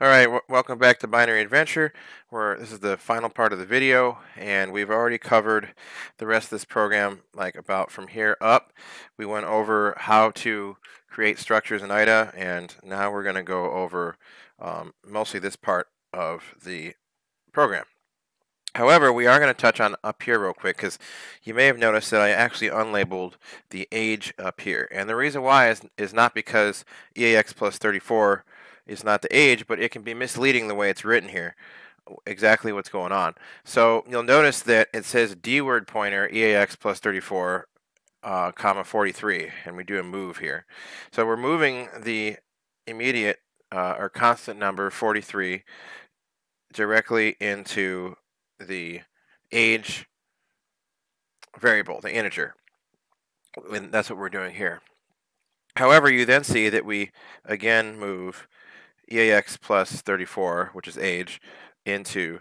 All right, welcome back to Binary Adventure. Where this is the final part of the video, and we've already covered the rest of this program, like about from here up. We went over how to create structures in IDA, and now we're going to go over um, mostly this part of the program. However, we are going to touch on up here real quick because you may have noticed that I actually unlabeled the age up here. And the reason why is, is not because EAX plus 34 is not the age, but it can be misleading the way it's written here. Exactly what's going on. So you'll notice that it says D word pointer EAX plus 34, uh, comma 43, and we do a move here. So we're moving the immediate uh, or constant number 43 directly into the age variable, the integer. And that's what we're doing here. However, you then see that we again move EAX plus 34, which is age, into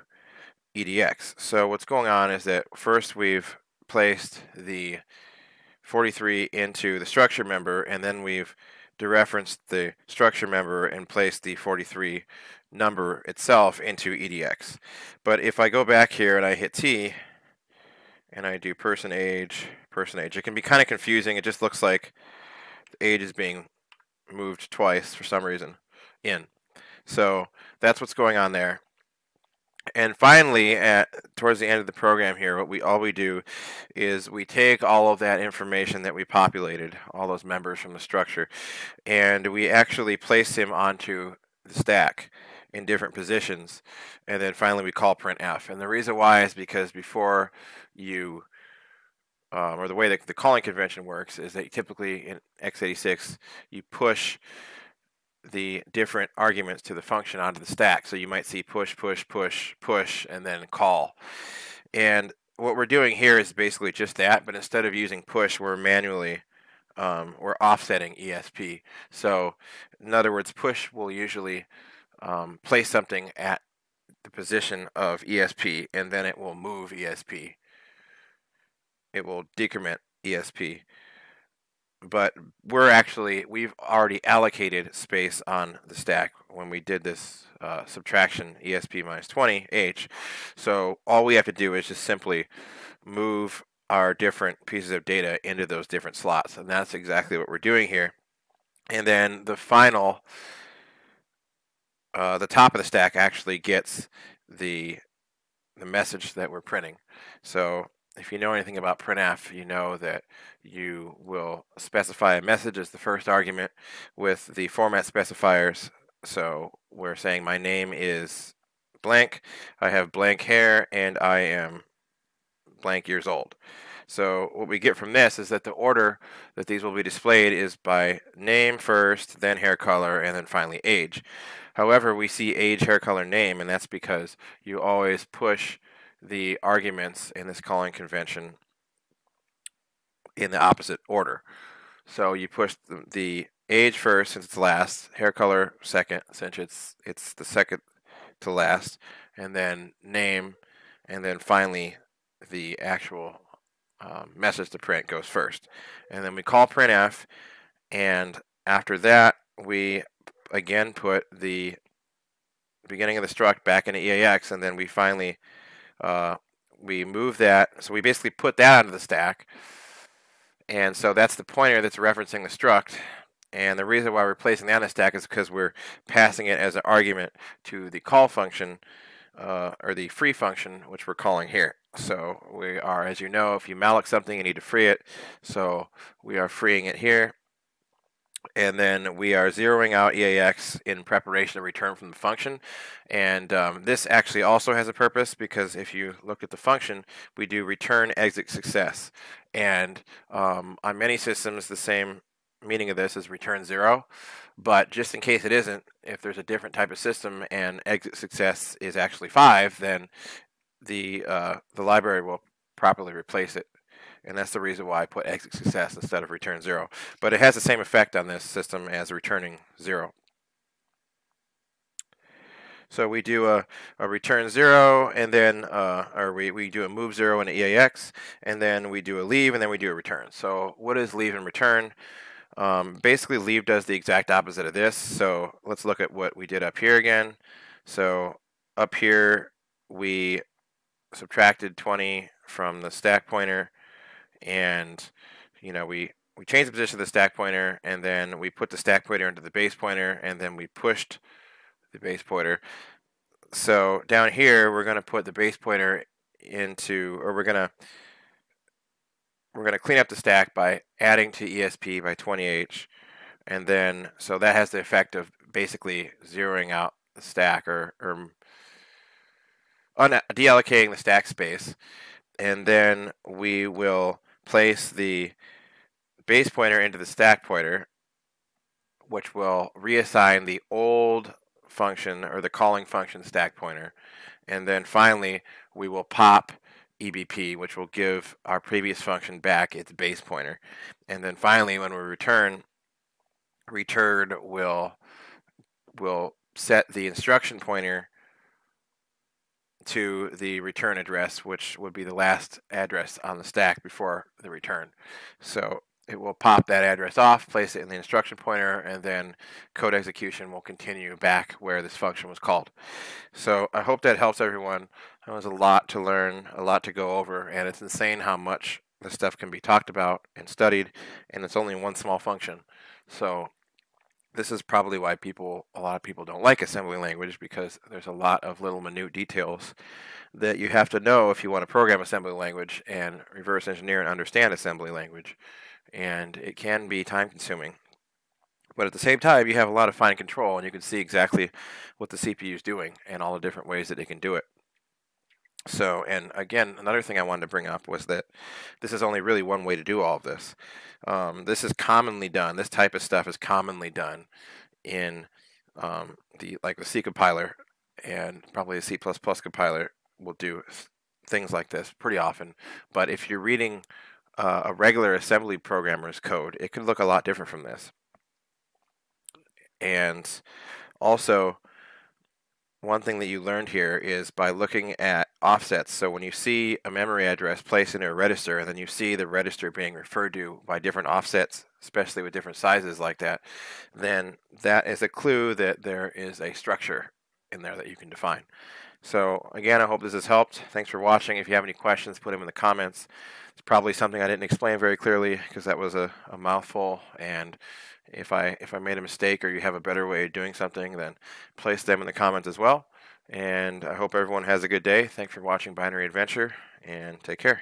EDX. So what's going on is that first we've placed the 43 into the structure member, and then we've dereferenced the structure member and placed the 43 number itself into EDX. But if I go back here and I hit T, and I do person age, person age, it can be kind of confusing. It just looks like age is being moved twice for some reason in. So that's what's going on there. And finally, at towards the end of the program here, what we all we do is we take all of that information that we populated, all those members from the structure, and we actually place them onto the stack in different positions, and then finally we call printf. And the reason why is because before you um, or the way that the calling convention works is that typically in x86 you push the different arguments to the function onto the stack. So you might see push, push, push, push, and then call. And what we're doing here is basically just that, but instead of using push, we're manually um, we're offsetting ESP. So in other words, push will usually um, place something at the position of ESP, and then it will move ESP. It will decrement ESP but we're actually we've already allocated space on the stack when we did this uh, subtraction ESP minus 20 H. So all we have to do is just simply move our different pieces of data into those different slots, and that's exactly what we're doing here. And then the final, uh, the top of the stack actually gets the the message that we're printing. So if you know anything about printf, you know that you will specify a message as the first argument with the format specifiers. So we're saying my name is blank, I have blank hair, and I am blank years old. So what we get from this is that the order that these will be displayed is by name first, then hair color, and then finally age. However, we see age, hair color, name, and that's because you always push the arguments in this calling convention in the opposite order. So you push the, the age first since it's last, hair color second since it's it's the second to last, and then name, and then finally the actual um, message to print goes first. And then we call printf, and after that we again put the beginning of the struct back into EAX, and then we finally uh, we move that. So we basically put that onto the stack. And so that's the pointer that's referencing the struct. And the reason why we're placing that on the stack is because we're passing it as an argument to the call function uh, or the free function, which we're calling here. So we are, as you know, if you malloc something, you need to free it. So we are freeing it here and then we are zeroing out EAX in preparation of return from the function. And um, this actually also has a purpose because if you look at the function, we do return exit success. And um, on many systems, the same meaning of this is return zero. But just in case it isn't, if there's a different type of system and exit success is actually five, then the uh, the library will properly replace it and that's the reason why I put exit success instead of return zero. But it has the same effect on this system as returning zero. So we do a, a return zero, and then, uh, or we, we do a move zero in EAX, and then we do a leave, and then we do a return. So what is leave and return? Um, basically, leave does the exact opposite of this. So let's look at what we did up here again. So up here, we subtracted 20 from the stack pointer, and you know we we changed the position of the stack pointer, and then we put the stack pointer into the base pointer, and then we pushed the base pointer. So down here, we're going to put the base pointer into, or we're going to we're going to clean up the stack by adding to ESP by 20H. And then, so that has the effect of basically zeroing out the stack or, or deallocating the stack space. And then we will place the base pointer into the stack pointer, which will reassign the old function or the calling function stack pointer. And then finally, we will pop EBP, which will give our previous function back its base pointer. And then finally, when we return, return will will set the instruction pointer to the return address, which would be the last address on the stack before the return. So it will pop that address off, place it in the instruction pointer, and then code execution will continue back where this function was called. So I hope that helps everyone. That was a lot to learn, a lot to go over, and it's insane how much this stuff can be talked about and studied, and it's only one small function. So this is probably why people, a lot of people don't like assembly language because there's a lot of little minute details that you have to know if you want to program assembly language and reverse engineer and understand assembly language and it can be time consuming. But at the same time, you have a lot of fine control and you can see exactly what the CPU is doing and all the different ways that it can do it. So, and again, another thing I wanted to bring up was that this is only really one way to do all of this. Um, this is commonly done. This type of stuff is commonly done in um, the like the C compiler and probably the C++ compiler will do things like this pretty often. But if you're reading uh, a regular assembly programmer's code, it could look a lot different from this. And also, one thing that you learned here is by looking at offsets. So when you see a memory address placed into a register, and then you see the register being referred to by different offsets, especially with different sizes like that, then that is a clue that there is a structure in there that you can define. So again, I hope this has helped. Thanks for watching. If you have any questions, put them in the comments. It's probably something I didn't explain very clearly because that was a, a mouthful. And if I if I made a mistake or you have a better way of doing something, then place them in the comments as well. And I hope everyone has a good day. Thanks for watching Binary Adventure, and take care.